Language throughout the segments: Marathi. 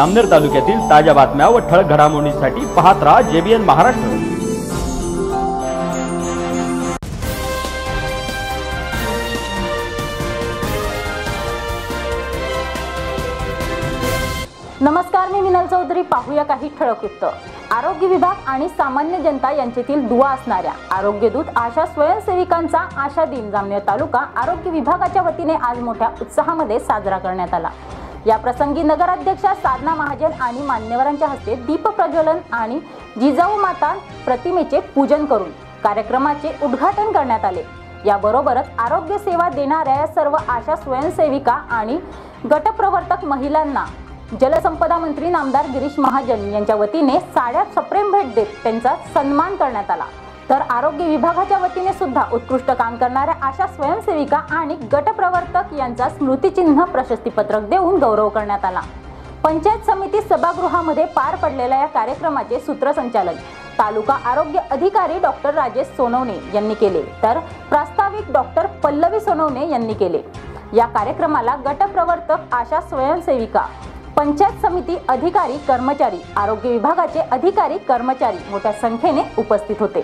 अमनेर तालुक्यातील ताज्या बातम्या व ठळक घडामोडींसाठी पाहत राहा जेबीएन महाराष्ट्र. नमस्कार मिनल चौधरी पाहूया काही ठळक वृत्त. आरोग्य विभाग आणि सामान्य जनता यांच्यातील दुवा असणाऱ्या आरोग्य दूत आशा स्वयंसेविकांचा आशा दिन जामनेर तालुका आरोग्य विभागाच्या वतीने आज मोठ्या उत्साहामध्ये साजरा करण्यात आला. या प्रसंगी नगराध्यक्षा साधना महाजन आणि मान्यवरांच्या हस्ते दीप प्रज्वलन आणि जिजाऊ माता प्रतिमेचे पूजन करून कार्यक्रमाचे उद्घाटन करण्यात आले. याबरोबरच आरोग्य सेवा देणाऱ्या सर्व आशा स्वयंसेविका आणि गटप्रवर्तक महिलांना जलसंपदा मंत्री नामदार गिरीश महाजन यांच्या वतीने साड्या सप्रेम भेट देत त्यांचा सन्मान करण्यात आला. तर आरोग्य विभागाच्या वतीने सुद्धा उत्कृष्ट काम करणाऱ्या आशा स्वयंसेविका आणि गटप्रवर्तक यांचा स्मृतिचिन्ह प्रशस्तीपत्रक देऊन गौरव करण्यात आला. पंचायत समिती सभागृहामध्ये पार पडलेल्या या कार्यक्रमाचे सूत्रसंचालन तालुका आरोग्य अधिकारी डॉक्टर राजेश सोनवणे यांनी केले. तर प्रास्ताविक डॉक्टर पल्लवी सोनवणे यांनी केले. या कार्यक्रमाला गटप्रवर्तक आशा स्वयंसेविका पंचायत समिती अधिकारी कर्मचारी आरोग्य विभागाचे अधिकारी कर्मचारी मोठ्या संख्येने उपस्थित होते.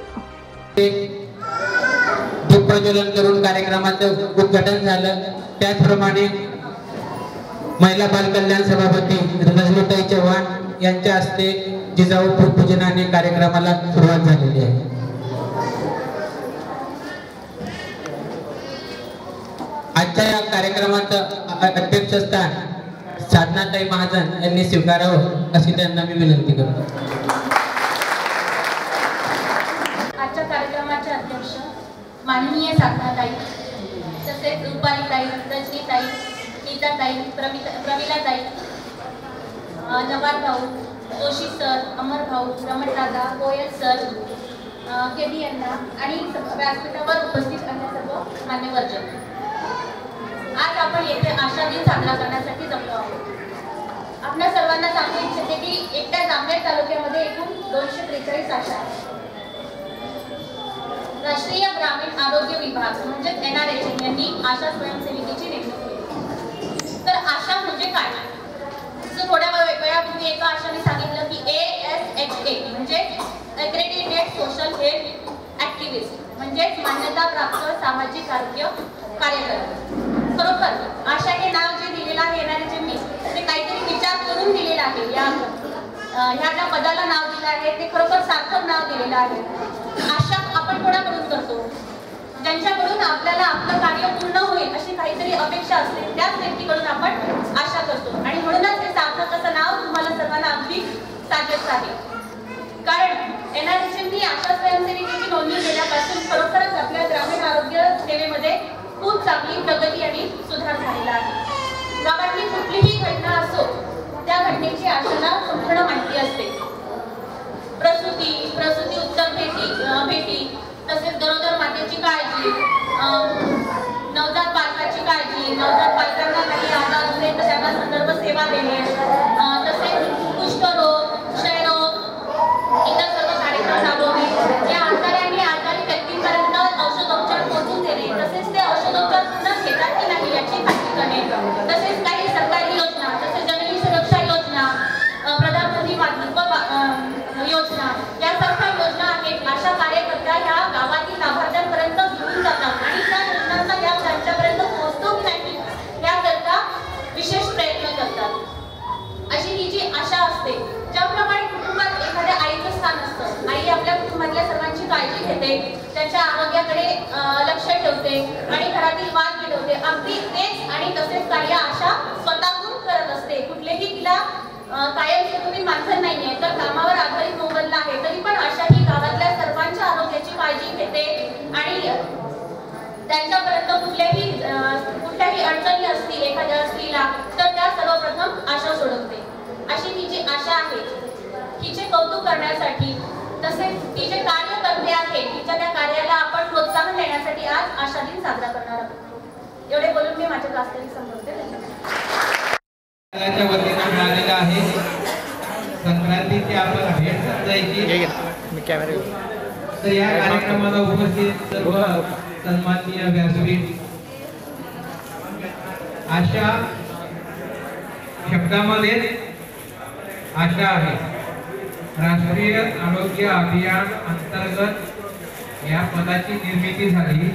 दीपप्रज्वलन करून कार्यक्रमाचं उद्घाटन झालं त्याचप्रमाणे महिला बाल कल्याण सभापती रजनीताई चव्हाण यांच्या हस्ते जिजाऊ पूजनाने कार्यक्रमाला सुरुवात झालेली आहे. आजच्या या कार्यक्रमाचं अध्यक्षस्थान साधनाताई महाजन यांनी स्वीकारावं अशी त्यांना मी विनंती करतो. आजच्या कार्यक्रमाचे अध्यक्ष माननीय साधनाताई तसेच रुपालीताई रजनीताई नीताताई प्रमिता प्रमिलाताई नवार भाऊ जोशी सर अमर भाऊ रमणदादा गोयल सर के बी यांना आणि व्यासपीठावर उपस्थित असलेले सर्व मान्यवर्जन आज आपण येथे आशा दिन साजरा करण्यासाठी जमलो आहोत. आपल्या सर्वांना सांगू इच्छिते की एकट्या जामनेर तालुक्यामध्ये एकूण दोनशे त्रेचाळीस आशा आहेत. राष्ट्रीय ग्रामीण आरोग्य विभाग म्हणजेच एन आर एच एम यांनी आशा स्वयंसेविकेची नेमणूक केली. तर आशा म्हणजे काय? जसं थोड्या वेळापूर्वी एका आशाने सांगितलं की ए एस एच ए म्हणजे अक्रेडिटेड सोशल हेल्थ ऍक्टिव्हिस्ट म्हणजेच मान्यता प्राप्त सामाजिक आरोग्य कार्यकर्ते खरोखर आशा हे नाव जे दिलेलं आहे येणारे ज्यांनी ते काहीतरी विचार करून दिलेलं आहे या ह्या ज्या पदाला नाव दिलं आहे ते खरोखर सार्थक नाव दिलेलं आहे. आशा आपण कोणाकडून करतो? ज्यांच्याकडून आपल्याला आपलं कार्य पूर्ण होईल अशी काहीतरी अपेक्षा असते त्याच व्यक्तीकडून आपण आशा करतो. आणि म्हणूनच हे सार्थक असं नाव तुम्हाला सर्वांना अगदी साजेच आहे. कारण एनआरएचएमनी आशा स्वयंसेविकेची नोंदणी केल्यापासून खरोखरच आपल्या ग्रामीण आरोग्य सेवेमध्ये खूप चांगली प्रगती आणि सुधार झालेला आहे गावातली कुठलीही घटना असो त्या घटनेची आशाला संपूर्ण माहिती असते प्रसूती उत्तम उत्तर भेटी भेटी तसेच गरोदर मातेची काळजी नवजात बालकाची काळजी नवजात बालकांना काही आजार झाले तर त्यांना संदर्भ सेवा देणे अं, तसेच कुष्ठरोग क्षयरोग इतर सर्व कार्यक्रम राबवणे या आजारी आणि आजारी व्यक्तींपर्यंत औषधोपचार पोहोचून देणे तसेच ते औषधोपचार पूर्ण घेतात की नाही याची खात्री करणे तसेच काही सरकारी योजना तसेच जननी सुरक्षा योजना अं, प्रधानमंत्री मातृत्व बा- अं, योजना यासारख्या योजना आहेत अशा कार्यकर्त्या ह्या गावातील लाभार्थ्यांपर्यंत घेऊन जातात आणि त्या योजनांचा लाभ त्यांच्यापर्यंत पोहोचतो की नाही याकरता विशेष प्रयत्न करतात अशी ही जी आशा असते ज्याप्रमाणे कुटुंबात एखाद्या आईचं स्थान असतं आई आपल्या सर्वांची काळजी घेते. त्यांच्या आरोग्याकडे लक्ष ठेवते आणि घरातील वाद मिटवते. अगदी तेच आणि तसेच कार्य आशा स्वतःहून करत असते. कुठलेही तिला कायम तुम्ही माणसं नाहीये. तर कामावर आधारित मोबदला आहे. तरी पण आशा ही गावातल्या सर्वांच्या आरोग्याची काळजी घेते आणि त्यांच्यापर्यंत कुठल्याही कुठल्याही अडचणी असतील एखाद्या स्त्रीला तर त्या सर्वप्रथम आशा सोडवते. अशी ही जी आशा आहे. हिचे कौतुक करण्यासाठी तसेच ती जे कार्य करते आहे तिच्या त्या कार्याला आपण प्रोत्साहन देण्यासाठी आज आशा दिन साजरा करणार आहोत. एवढे बोलून मी माझे प्रास्ताविक संपवते धन्यवाद. च्या वतीनं मिळालेला आहे संक्रांतीची आपण भेट समजायची तर या कार्यक्रमाला उपस्थित सर्व सन्माननीय व्यासपीठ अशा शब्दामध्ये आशा आहे. राष्ट्रीय आरोग्य अभियान अंतर्गत या पदाची निर्मिती झाली.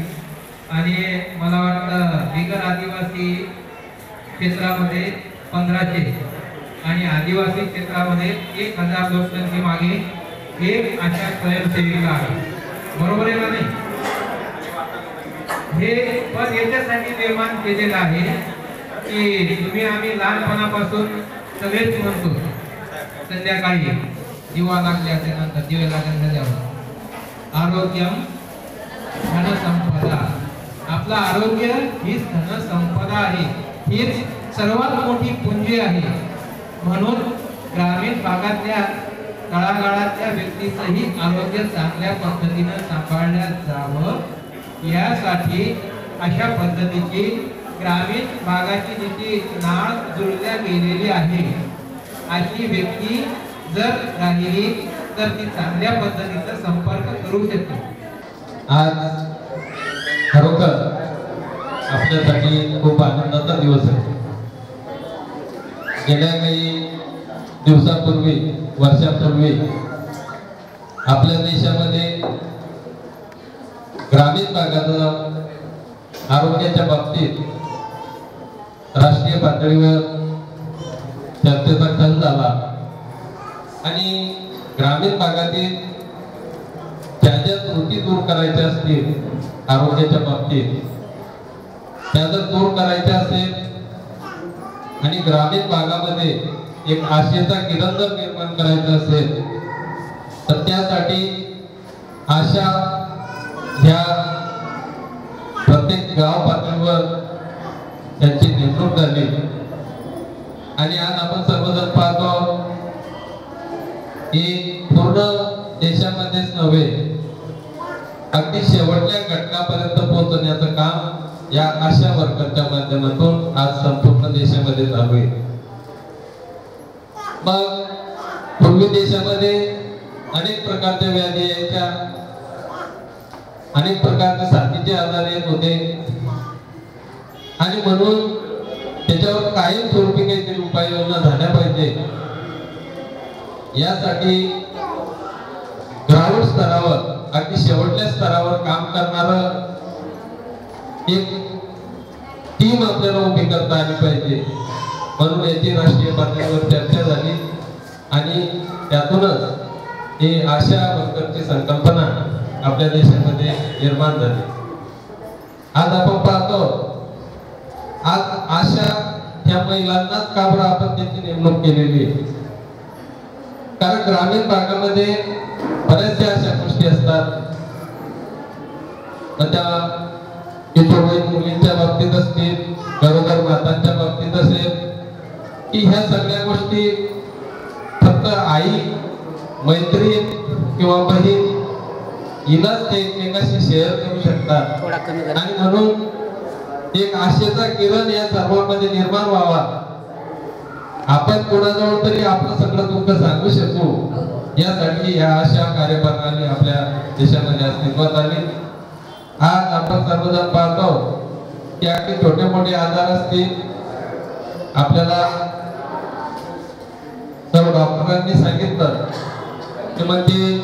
आणि मला वाटतं बिगर आदिवासी क्षेत्रामध्ये पंधराशे आणि आदिवासी क्षेत्रामध्ये एक हजार लोकसंख्ये मागे एक अशा स्वयंसेविका आहे बरोबर आहे का नाही? हे पद याच्यासाठी निर्माण केलेलं आहे की तुम्ही आम्ही लहानपणापासून सगळेच म्हणतो संध्याकाळी. दिवा लागल्याच्या नंतर दिवे लागल्या झाल्यावर आरोग्यम धनसंपदा. आपलं आरोग्य ही धनसंपदा आहे. हीच सर्वात मोठी पुंजी आहे. म्हणून ग्रामीण भागातल्या तळागाळातल्या व्यक्तीचंही आरोग्य चांगल्या पद्धतीनं सांभाळल्या जावं. यासाठी अशा पद्धतीची ग्रामीण भागाची जिची नाळ जुळल्या गेलेली आहे अशी व्यक्ती जर राहिली तर ती चांगल्या पद्धतीचा संपर्क करू शकते. आज खरोखर आपल्यासाठी खूप आनंदाचा दिवस आहे. गेल्या काही दिवसापूर्वी वर्षापूर्वी आपल्या देशामध्ये ग्रामीण भागात आरोग्याच्या बाबतीत राष्ट्रीय पातळीवर चर्चेचा कल झाला. आणि ग्रामीण भागातील ज्या ज्या त्रुटी दूर करायच्या असतील आरोग्याच्या बाबतीत त्या जर दूर करायच्या असेल आणि ग्रामीण भागामध्ये एक आशेचा किरण जर निर्माण करायचा असेल तर त्यासाठी आशा ह्या प्रत्येक गाव पातळीवर त्यांची नेमणूक झाली. आणि आज आपण सर्वजण पाहतो की पूर्ण देशामध्येच नव्हे अगदी शेवटच्या घटकापर्यंत पोहोचवण्याचं काम या आशा वर्करच्या माध्यमातून आज संपूर्ण देशामध्ये चालू आहे. मग पूर्वी देशामध्ये अनेक प्रकारच्या व्याधी यायच्या अनेक प्रकारचे साथीचे आजार येत होते. आणि म्हणून त्याच्यावर कायम स्वरूपी काहीतरी उपाययोजना झाल्या पाहिजे. यासाठी ग्राउंड स्तरावर अगदी शेवटच्या स्तरावर काम करणार एक टीम आपल्याला उभी करता आली पाहिजे. म्हणून याची राष्ट्रीय पातळीवर चर्चा झाली. आणि त्यातूनच ही आशा वर्करची संकल्पना आपल्या देशामध्ये निर्माण झाली. आज आपण पाहतो आज आशा त्या महिलांनाच काबर आपण त्यांची नेमणूक केलेली आहे? कारण ग्रामीण भागामध्ये बऱ्याचशा अशा गोष्टी असतात. त्या किशोरवयीन मुलींच्या बाबतीत असतील गरोदर मातांच्या बाबतीत असेल की ह्या सगळ्या गोष्टी फक्त आई मैत्रीण किंवा बहीण हिलाच ते एकमेकाशी शेअर करू शकतात. आणि म्हणून एक आशेचा किरण या सर्वांमध्ये निर्माण व्हावा. आपण कोणाजवळ तरी आपलं सगळं दुःख सांगू शकू. यासाठी या अशा कार्यप्रणाली आपल्या देशामध्ये अस्तित्वात आली. आज आपण सर्वजण पाहतो की अगदी छोटे मोठे आजार असतील. आपल्याला सर्व डॉक्टरांनी सांगितलं. की म्हणजे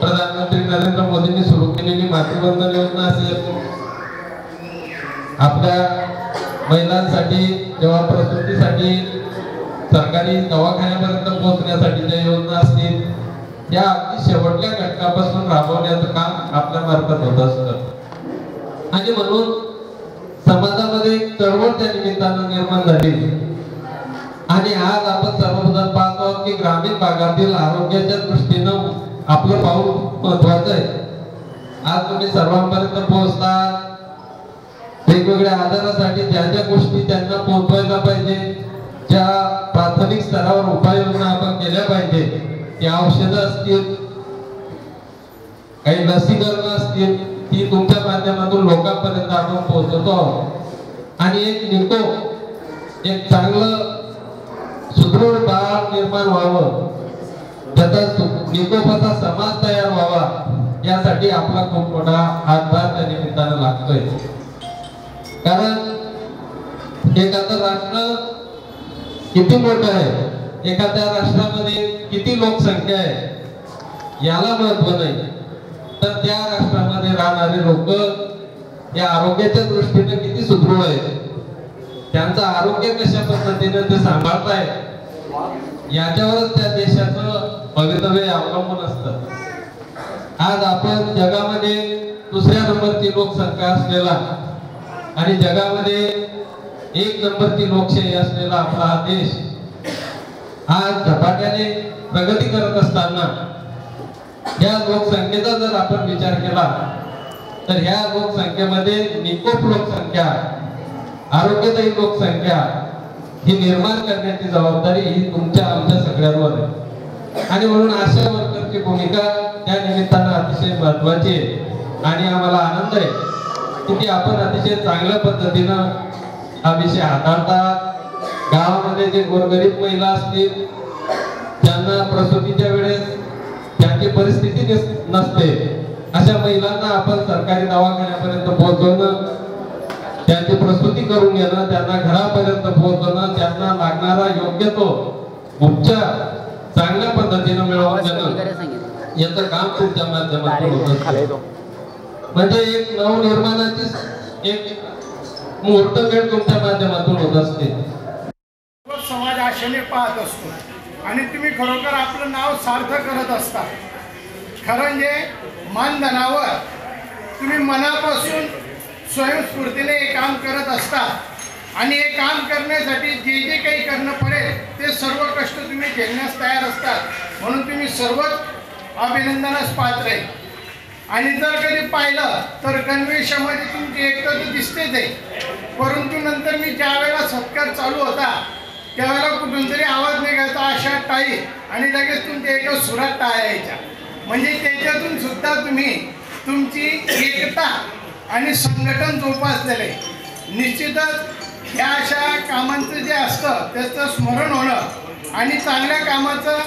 प्रधानमंत्री नरेंद्र मोदींनी सुरू केलेली मातृबंधन योजना असेल. आपल्या महिलांसाठी जेव्हा प्रसूतीसाठी सरकारी दवाखान्यापर्यंत पोहोचण्यासाठी ज्या योजना असतील त्या अगदी शेवटच्या घटकापासून राबवण्याचं काम आपल्या मार्फत होत असतं. आणि म्हणून समाजामध्ये एक चळवळ त्या निमित्तानं निर्माण झाली. आणि आज आपण सर्वप्रथम पाहतो आहोत की ग्रामीण भागातील आरोग्याच्या दृष्टीनं आपलं पाऊल महत्वाचं आहे. आज तुम्ही सर्वांपर्यंत पोहोचता. वेगवेगळ्या आजारासाठी ज्या ज्या गोष्टी त्यांना पोहोचवायला पाहिजे ज्या प्राथमिक स्तरावर उपाययोजना आपण केल्या पाहिजे त्या औषधं असतील काही लसीकरण असतील ती तुमच्या माध्यमातून लोकांपर्यंत आपण पोहोचवतो आणि एक निको एक चांगलं सुदृढ बाळ निर्माण व्हावं. त्याचा निकोपाचा समाज तयार व्हावा यासाठी आपला खूप मोठा हातभार त्या निमित्तानं लागतोय. कारण एक आता राष्ट्र किती मोठं आहे? एखाद्या राष्ट्रामध्ये किती लोकसंख्या आहे? याला महत्त्व नाही. तर त्या राष्ट्रामध्ये राहणारे लोक या आरोग्याच्या दृष्टीने किती सुदृढ आहेत? त्यांचं आरोग्य कशा पद्धतीने ते सांभाळताय याच्यावरच त्या देशाचं भवितव्य अवलंबून असतं. आज आपण जगामध्ये दुसऱ्या नंबरची लोकसंख्या असलेला आणि जगामध्ये एक नंबरची लोकशाही असलेला आपला हा देश. आज झपाट्याने प्रगती करत असताना या लोकसंख्येचा जर आपण विचार केला तर ह्या लोकसंख्येमध्ये निकोप लोकसंख्या आरोग्यदायी लोकसंख्या ही निर्माण करण्याची जबाबदारी ही तुमच्या आमच्या सगळ्यांवर आहे. आणि म्हणून आशा वर्करची भूमिका त्या निमित्तानं अतिशय महत्वाची आहे. आणि आम्हाला आनंद आहे की आपण अतिशय चांगल्या पद्धतीनं हा विषय हाताळतात. गावामध्ये जे गोरगरीब महिला असतील ज्यांना प्रसूतीच्या वेळेस त्यांची परिस्थिती नस- नसते अशा महिलांना आपण सरकारी दवाखान्यापर्यंत पोहोचवणं त्यांची प्रस्तुती करून घेणं त्यांना घरापर्यंत पोहोचवणं त्यांना लागणारा योग्य तो उपचार चांगल्या पद्धतीनं मिळवून देणं याचं काम तुमच्या माध्यमातून होत. म्हणजे एक नवनिर्माणाची एक मुहूर्त वेळ तुमच्या माध्यमातून होत असते. सर्व समाज आशेने पाहत असतो. आणि तुम्ही खरोखर आपलं नाव सार्थ करत असता. खरं म्हणजे मानधनावर तुम्ही मनापासून स्वयंस्फूर्तीने हे काम करत असता. आणि हे काम करण्यासाठी जे जे काही करणं पडेल ते सर्व कष्ट तुम्ही झेलण्यास तयार असतात म्हणून तुम्ही सर्वच अभिनंदनास पात्र आहे. आणि जर कधी पाहिलं तर गणवेशामध्ये तुमची एकता तर दिसतेच आहे. परंतु नंतर मी ज्या वेळेला सत्कार चालू होता त्यावेळेला कुठून तरी आवाज निघायचा अशा टाळी. आणि लगेच तुमच्या एका सुरात टाळ्या यायच्या. म्हणजे त्याच्यातून सुद्धा तुम्ही तुमची एकता आणि संघटन जोपासलेलं आहे. निश्चितच ह्या अशा कामांचं जे असतं त्याचं स्मरण होणं आणि चांगल्या कामाचं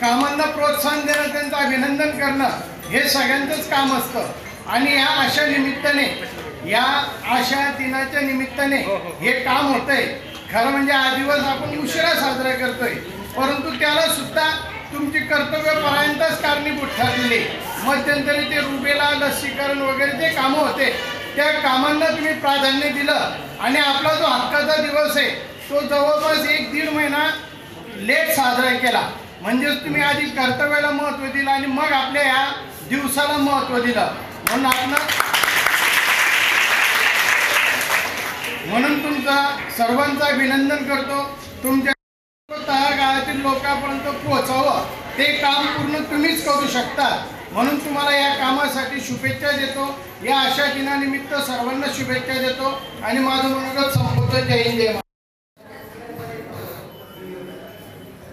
कामांना प्रोत्साहन देणं त्यांचं अभिनंदन करणं हे सगळ्यांचंच काम असतं. आणि या अशा निमित्ताने या आशा दिनाच्या निमित्ताने हे काम होतंय. खरं म्हणजे हा दिवस आपण उशिरा साजरा करतोय. परंतु त्याला सुद्धा तुमची कर्तव्यपरायंतच कारणीभूत ठरलेली मध्यंतरी ते रुबेला लसीकरण वगैरे जे कामं होते त्या कामांना तुम्ही प्राधान्य दिलं. आणि आपला जो हक्काचा दिवस आहे तो जवळपास एक दीड महिना लेट साजरा केला. म्हणजेच तुम्ही आधी कर्तव्याला महत्त्व दिलं आणि मग आपल्या ह्या दिवसाला महत्त्व दिलं. म्हणून आपण म्हणून तुमचा सर्वांचं अभिनंदन करतो. तुमच्या तळागाळातील लोकांपर्यंत पोहोचावं. ते काम पूर्ण तुम्हीच करू शकता. म्हणून तुम्हाला या कामासाठी शुभेच्छा देतो. या अशा दिनानिमित्त सर्वांना शुभेच्छा देतो. आणि माझं मनोगत संबोधन जय हिंद जय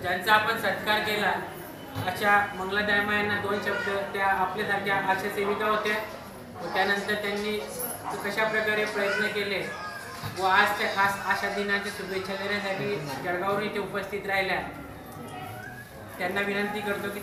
ज्यांचा आपण सत्कार केला अशा मंगलादायमा यांना दोन शब्द त्या आपल्यासारख्या आशा सेविका होत्या. व त्यानंतर त्यांनी कशा प्रकारे प्रयत्न केले व आज त्या खास आशा दिनाच्या शुभेच्छा देण्यासाठी जळगावहून इथे उपस्थित राहिल्या. त्यांना विनंती करतो की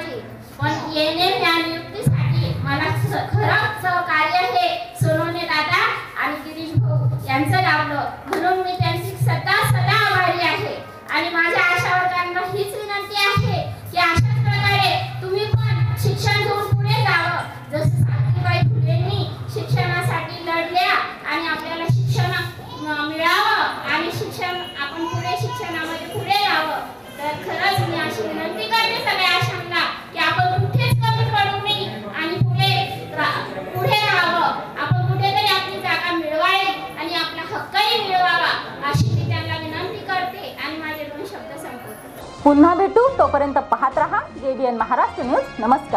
नियुक्ती झाली माझी जेबीएन महाराष्ट्र न्यूज नमस्कार